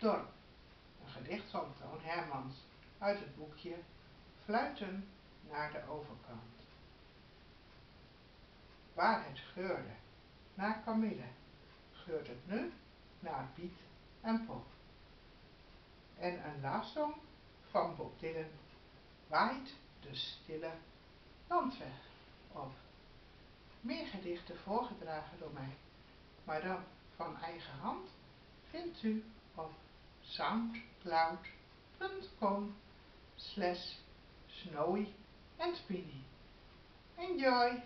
dorp. Een gedicht van Toon Hermans uit het boekje Fluiten naar de overkant. Waar het geurde naar Camille, geurt het nu naar Piet en Pop. En een love van Bob Dylan waait de stille landweg op. Meer gedichten voorgedragen door mij, maar dan van eigen hand, vindt u op soundcloud.com slash snowy and Enjoy!